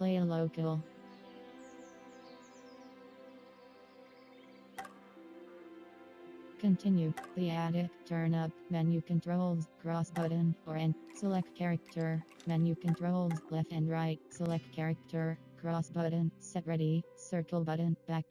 Play a local. Continue. The attic, turn up, menu controls, cross button, or end. Select character, menu controls, left and right. Select character, cross button, set ready, circle button, back.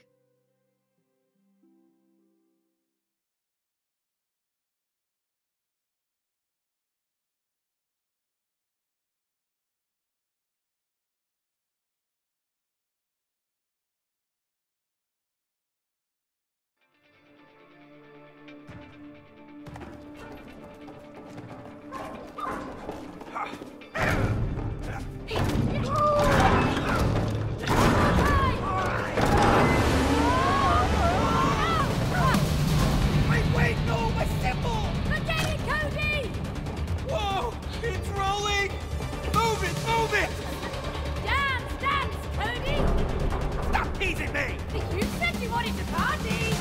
Wanted to party!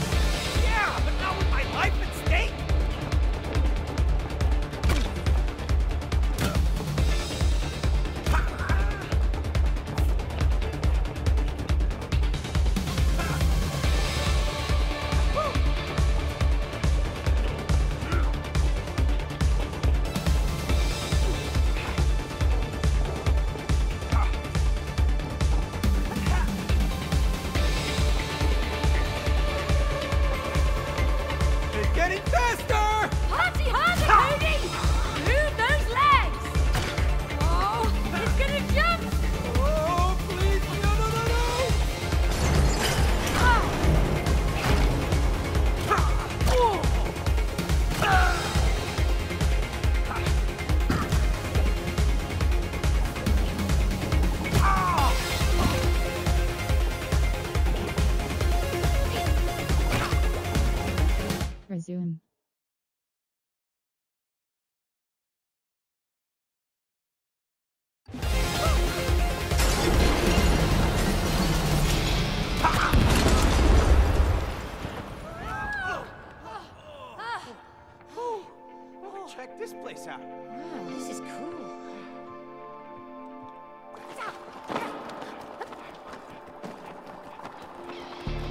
This out. Wow, this is cool.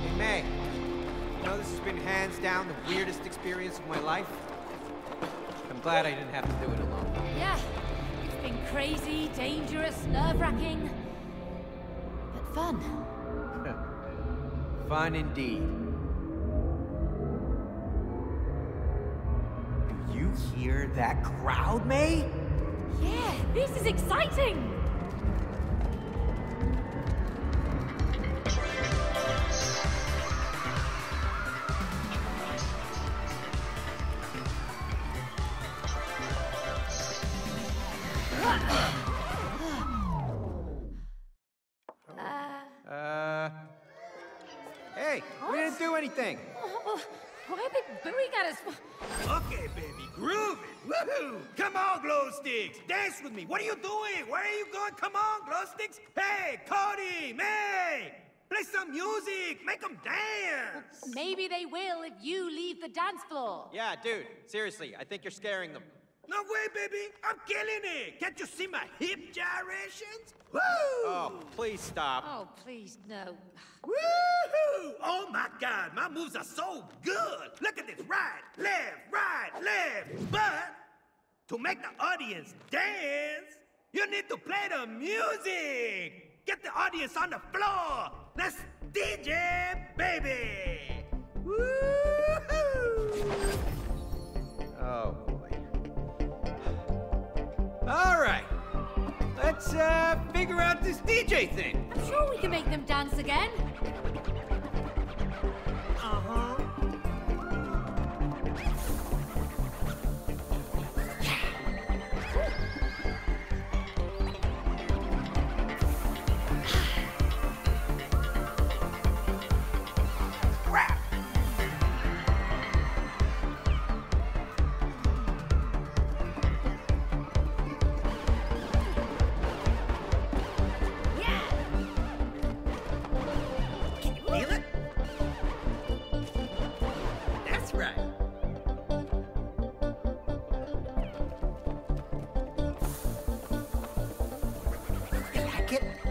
Hey, May. You know this has been hands down the weirdest experience of my life? I'm glad I didn't have to do it alone. Yeah, it's been crazy, dangerous, nerve-wracking, but fun. Fun indeed. Hear that crowd, May? Yeah, this is exciting! Come on, glow sticks. Hey, Cody, May! Play some music. Make them dance. Maybe they will if you leave the dance floor. Yeah, dude, seriously, I think you're scaring them. No way, baby. I'm killing it. Can't you see my hip gyrations? Woo! Oh, please stop. Oh, please, no. Woohoo! Oh my god, my moves are so good! Look at this right, left, right, left! But to make the audience dance, you need to play the music! Get the audience on the floor! Let's DJ, baby! Woohoo! Oh, boy. All right. Let's, uh, figure out this DJ thing. I'm sure we can make them dance again. Uh-huh. Like it?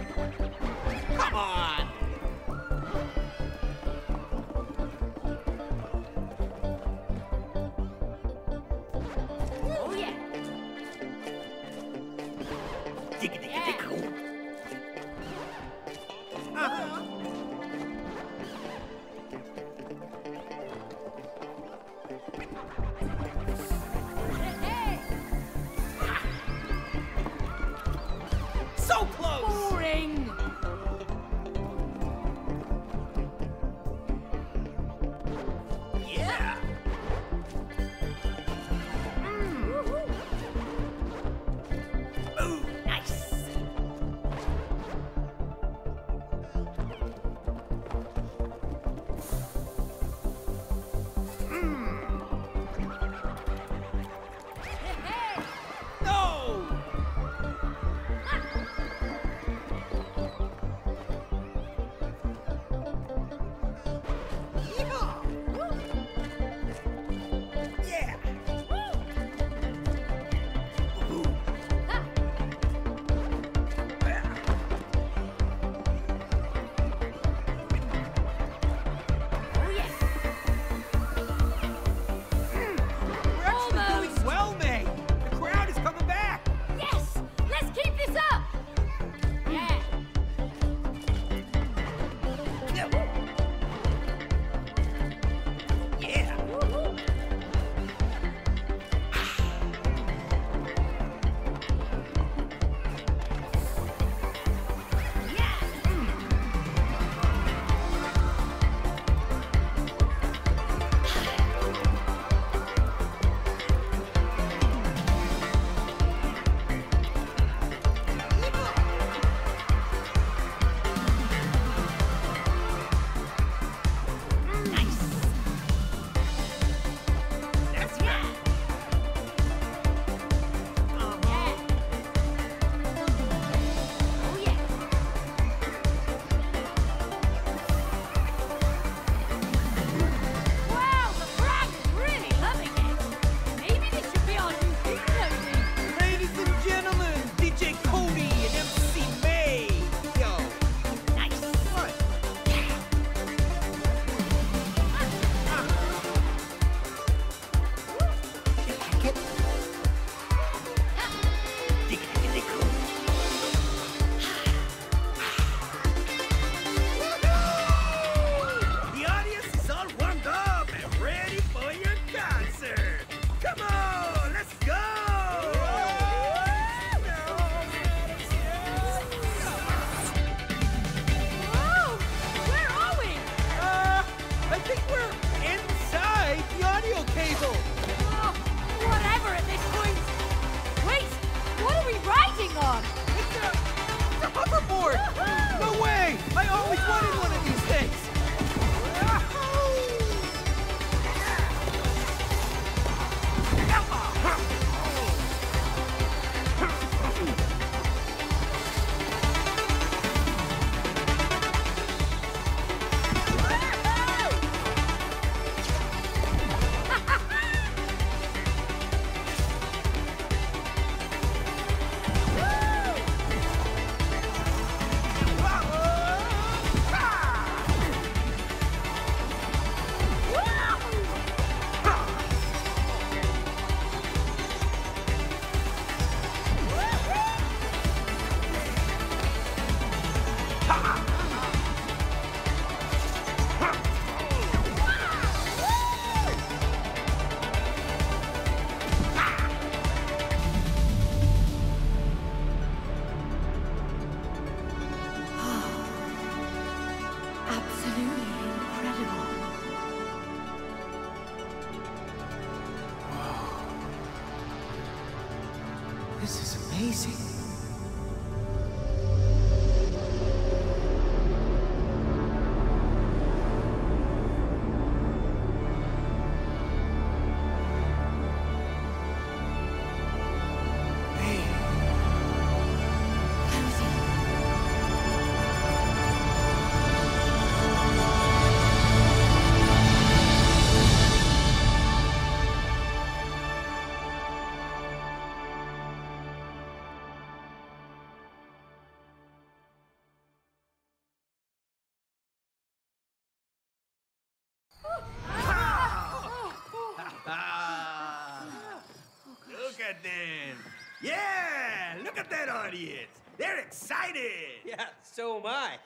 Look at audience. They're excited. Yeah, so am I.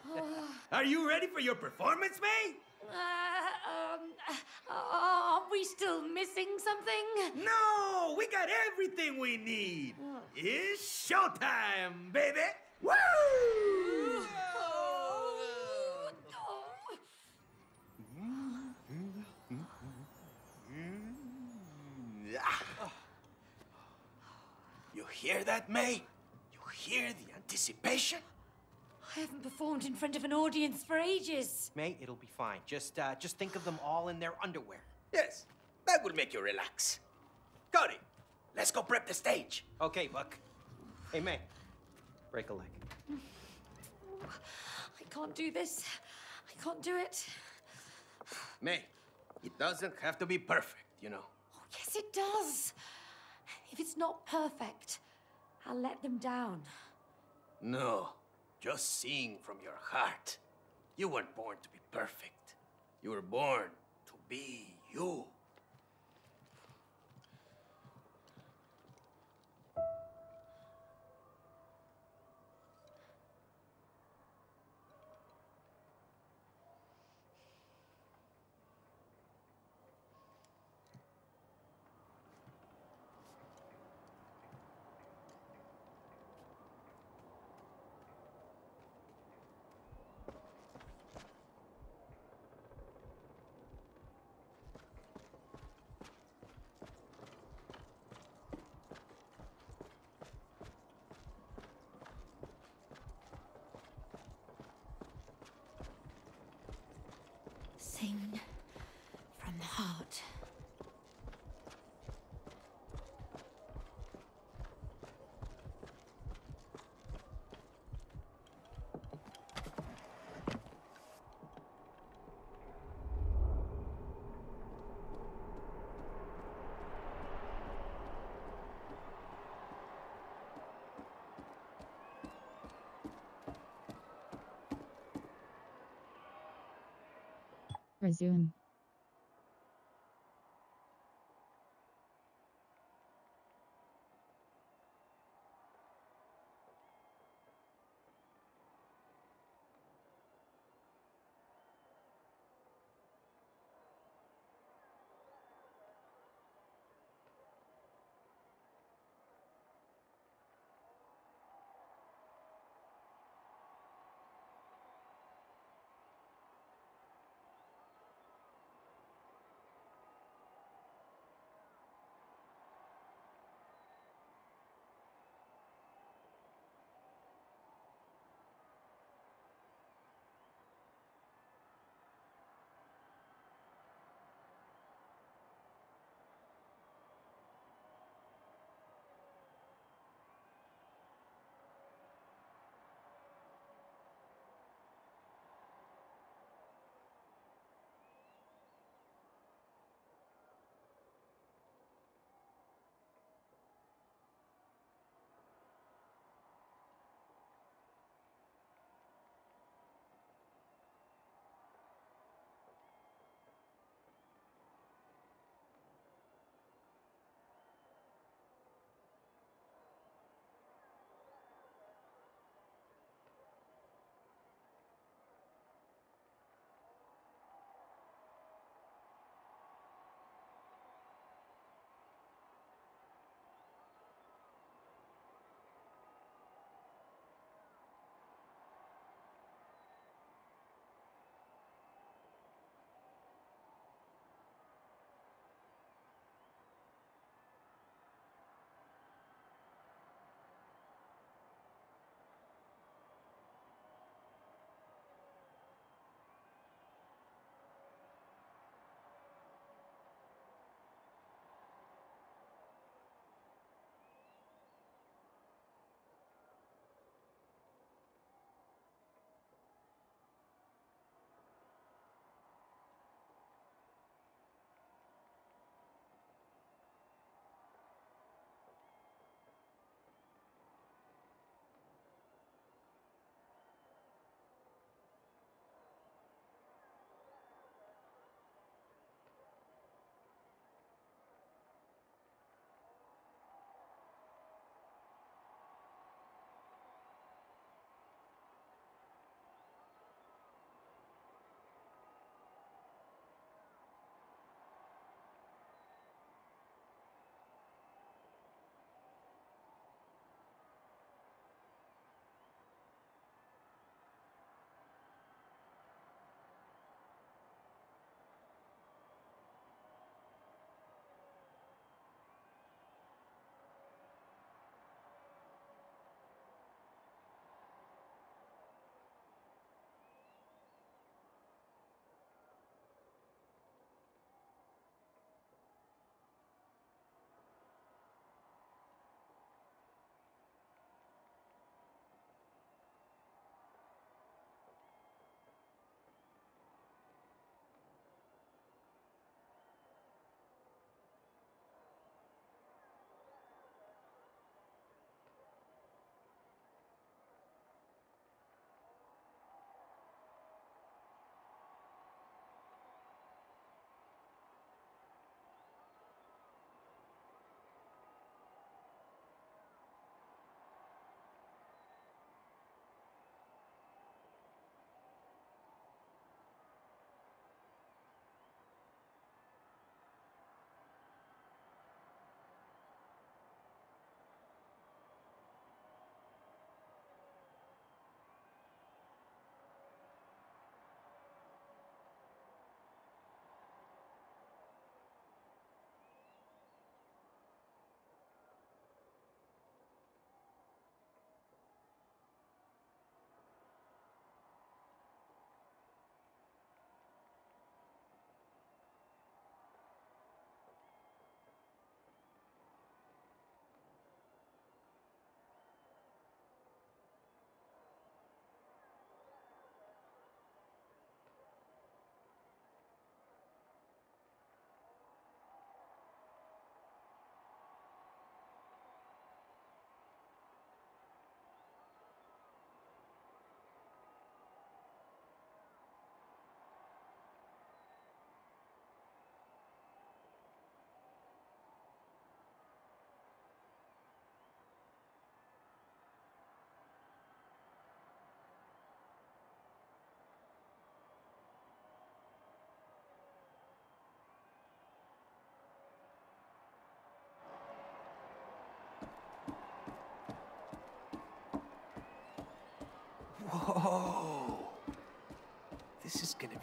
Are you ready for your performance, May? Uh, um, uh, are we still missing something? No, we got everything we need. It's showtime, baby. Woo! You hear that, May? You hear the anticipation? I haven't performed in front of an audience for ages. May, it'll be fine. Just, uh, just think of them all in their underwear. Yes, that will make you relax. Cody, let's go prep the stage. Okay, Buck. Hey, May. Break a leg. I can't do this. I can't do it. May, it doesn't have to be perfect, you know. Oh, yes, it does. If it's not perfect, I'll let them down. No, just sing from your heart. You weren't born to be perfect. You were born to be you. Sing the heart. Resume.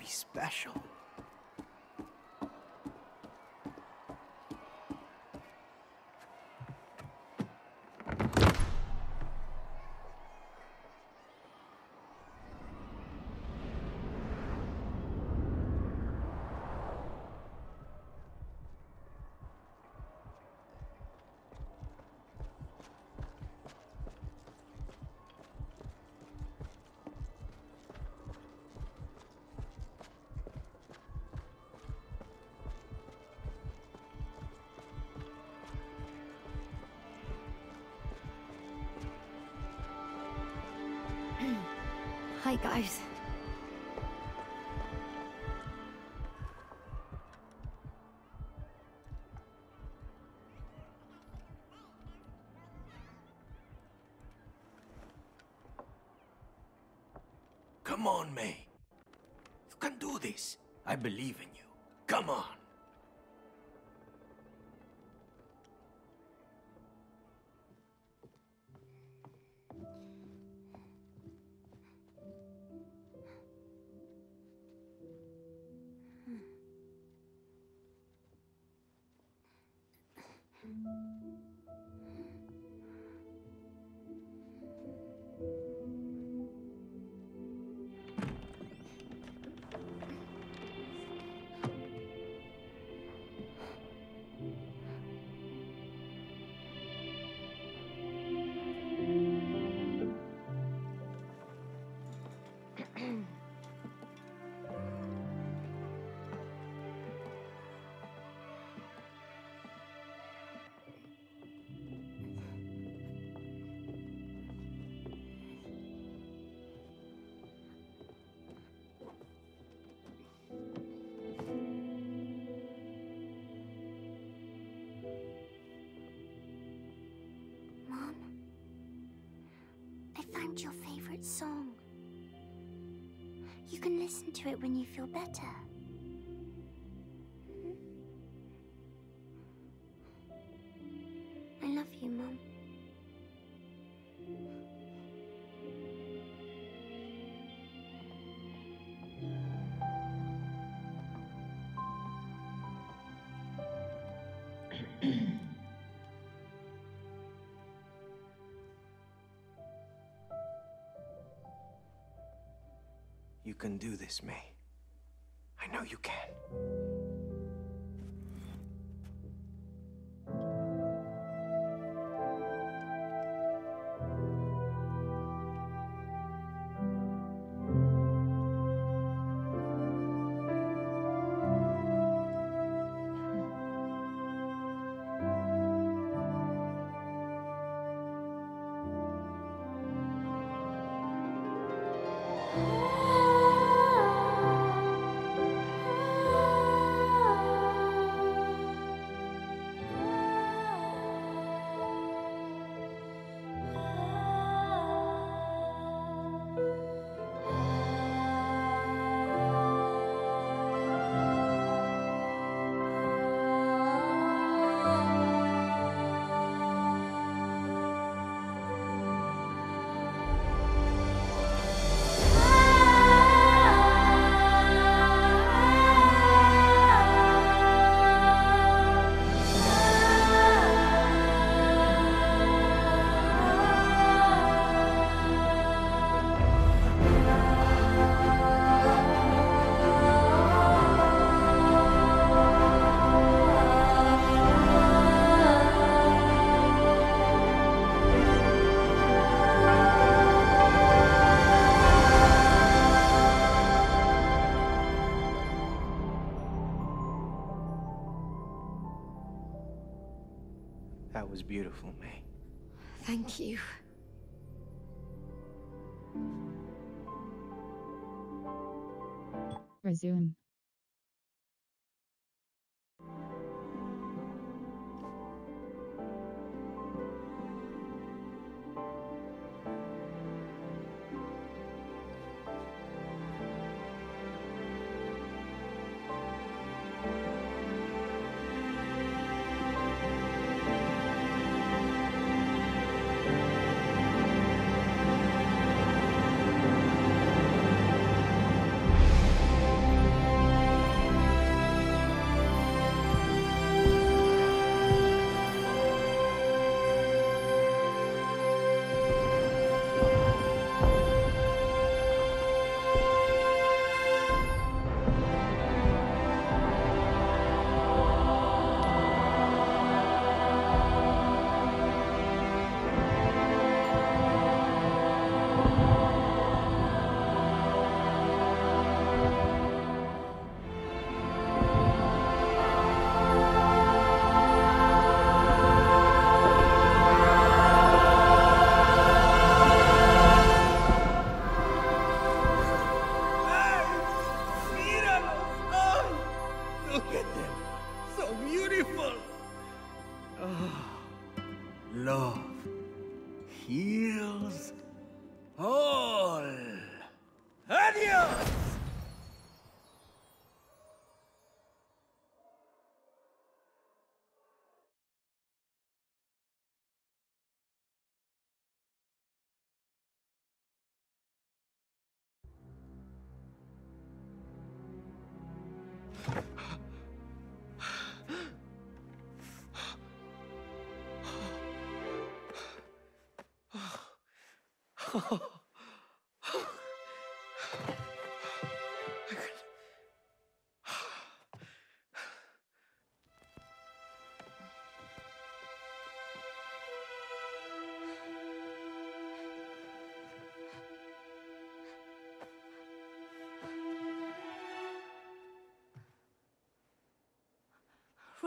Special. Come on, May. You can do this. I believe in you. Come on. Favorite song. You can listen to it when you feel better. You can do this, May. I know you can. Beautiful, May. Thank you. Resume.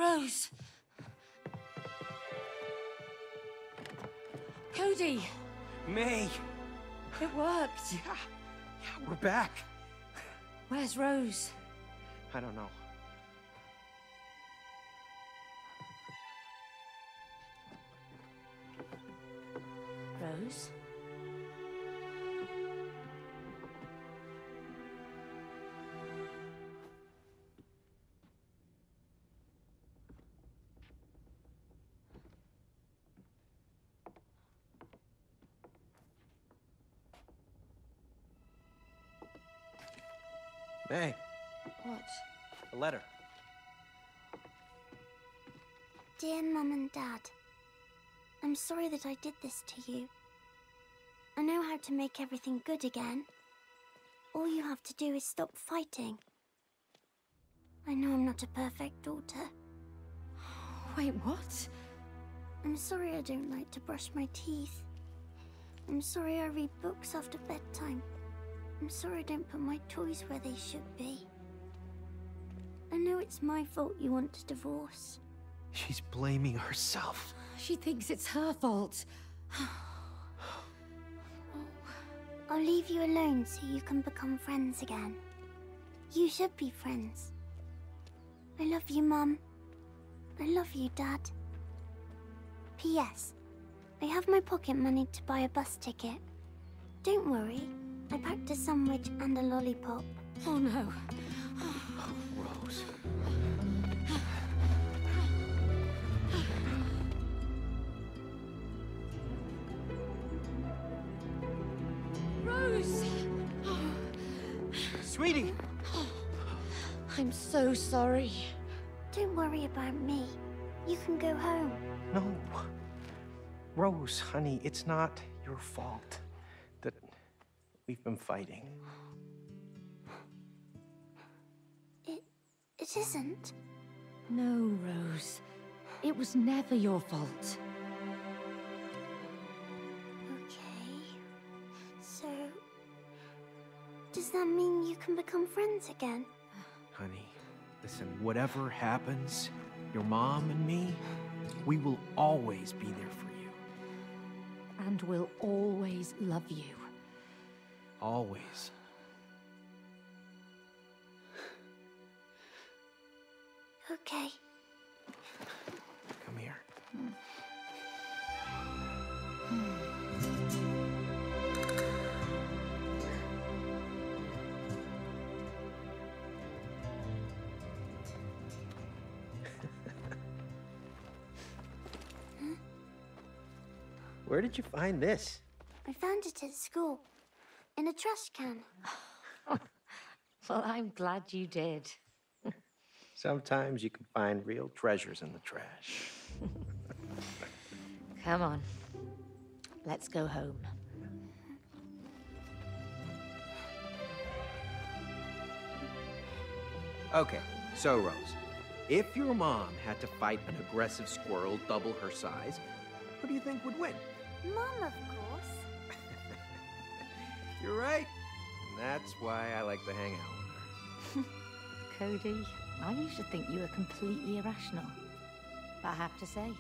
Rose. Cody, May! It worked. Yeah, yeah, we're back. Where's Rose? I don't know. May, What? a letter. Dear Mum and Dad, I'm sorry that I did this to you. I know how to make everything good again. All you have to do is stop fighting. I know I'm not a perfect daughter. Wait, what? I'm sorry I don't like to brush my teeth. I'm sorry I read books after bedtime. I'm sorry I don't put my toys where they should be. I know it's my fault you want to divorce. She's blaming herself. She thinks it's her fault. I'll leave you alone so you can become friends again. You should be friends. I love you, Mum. I love you, Dad. P.S. I have my pocket money to buy a bus ticket. Don't worry, I packed a sandwich and a lollipop. Oh no. Oh, Rose. Rose! Sweetie! I'm so sorry. Don't worry about me. You can go home. No. Rose, honey, it's not your fault that we've been fighting. It. it isn't. No, Rose. It was never your fault. Okay. So. Does that mean you can become friends again? Honey, listen, whatever happens, your mom and me, we will always be there for you. And we'll always love you. Always. Okay. Come here. Hmm? Where did you find this? I found it at school. In a trash can. Well, I'm glad you did. Sometimes you can find real treasures in the trash. Come on. Let's go home. Okay, so Rose, if your mom had to fight an aggressive squirrel double her size, who do you think would win? Mom, of course. You're right. And that's why I like to hang out with her. Cody, I used to think you were completely irrational. But I have to say,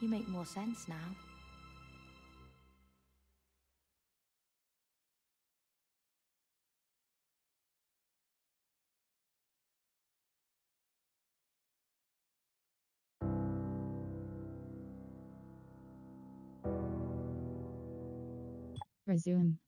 you make more sense now. Resume.